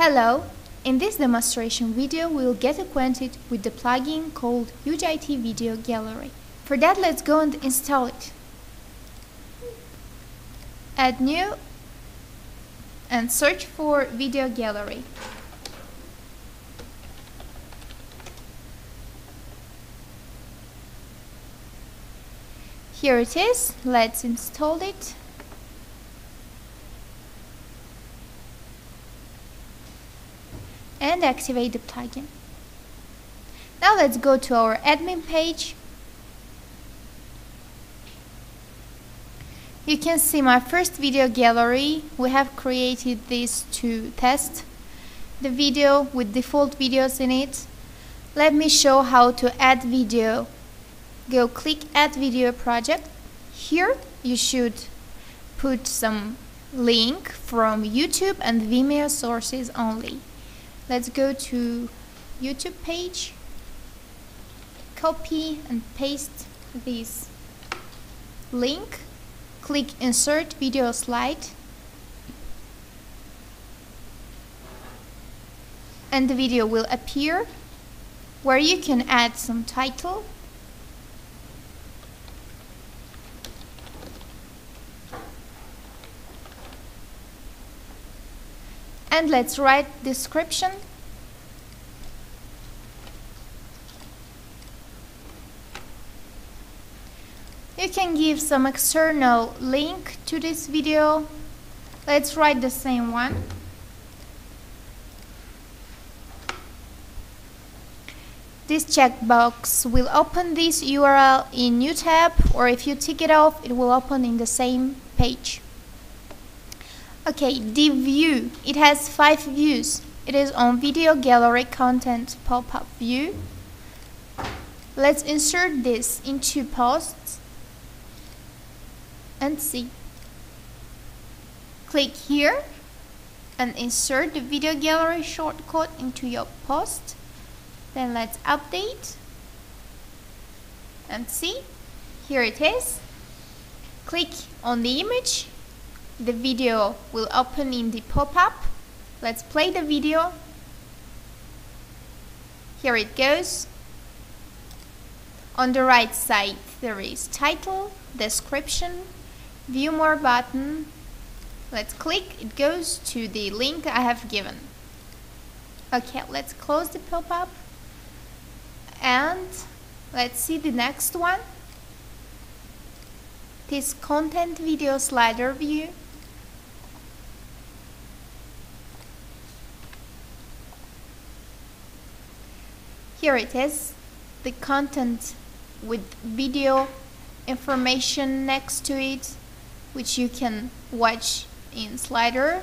Hello! In this demonstration video we'll get acquainted with the plugin called HugeIT Video Gallery. For that let's go and install it. Add new and search for Video Gallery. Here it is, let's install it. And activate the plugin. Now let's go to our admin page. You can see my first video gallery. We have created this to test the video with default videos in it. Let me show how to add video. Go click add video project. Here you should put some link from YouTube and Vimeo sources only let's go to YouTube page. Copy and paste this link. Click insert video slide. And the video will appear where you can add some title and let's write description. You can give some external link to this video. Let's write the same one. This checkbox will open this URL in new tab or if you tick it off it will open in the same page Okay, the view. It has five views. It is on video gallery content pop-up view. Let's insert this into posts and see. Click here and insert the video gallery shortcode into your post. Then let's update and see. Here it is. Click on the image the video will open in the pop-up. Let's play the video. Here it goes. On the right side there is title, description, view more button. Let's click, it goes to the link I have given. Okay, let's close the pop-up and let's see the next one. This content video slider view. Here it is, the content with video information next to it, which you can watch in slider.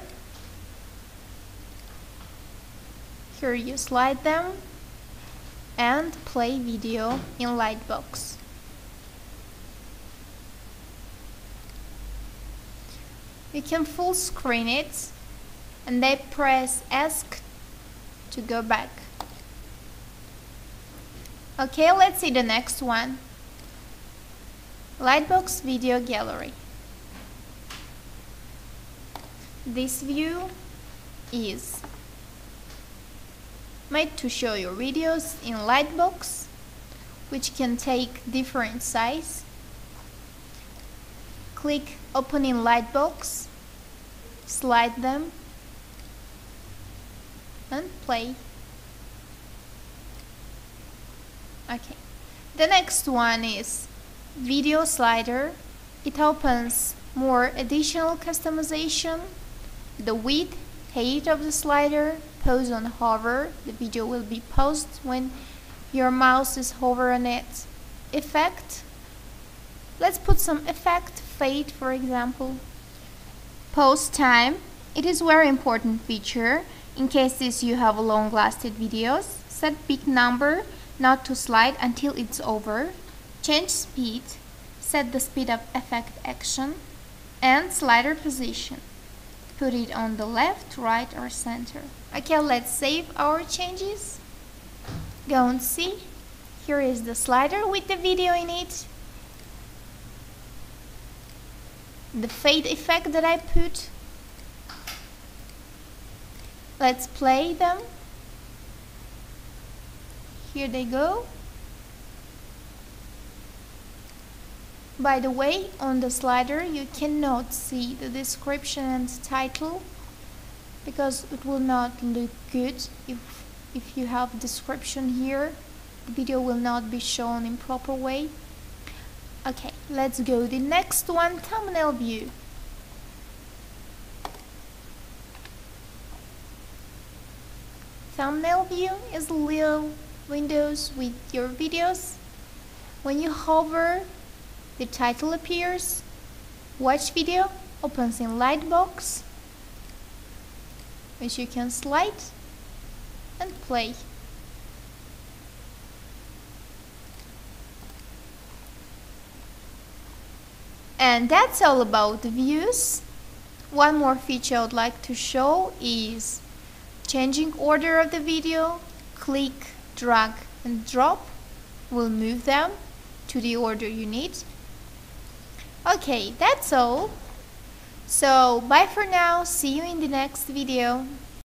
Here you slide them and play video in Lightbox. You can full screen it and then press Esc to go back. Okay, let's see the next one. Lightbox Video Gallery. This view is made to show your videos in Lightbox, which can take different size. Click Open in Lightbox, slide them, and play. Okay. The next one is video slider. It opens more additional customization. The width, height of the slider, pause on hover. The video will be paused when your mouse is hover on it. Effect. Let's put some effect, fade for example. Pause time. It is very important feature in cases you have long lasted videos. Set peak number not to slide until it's over, change speed, set the speed of effect action, and slider position. Put it on the left, right or center. Okay, let's save our changes. Go and see. Here is the slider with the video in it. The fade effect that I put. let's play them here they go. By the way on the slider you cannot see the description and title because it will not look good if if you have description here. The video will not be shown in proper way. Okay let's go the next one thumbnail view. Thumbnail view is little windows with your videos when you hover the title appears watch video opens in lightbox which you can slide and play. And that's all about the views. One more feature I'd like to show is changing order of the video. Click, drag and drop will move them to the order you need. Okay, that's all. So bye for now, see you in the next video.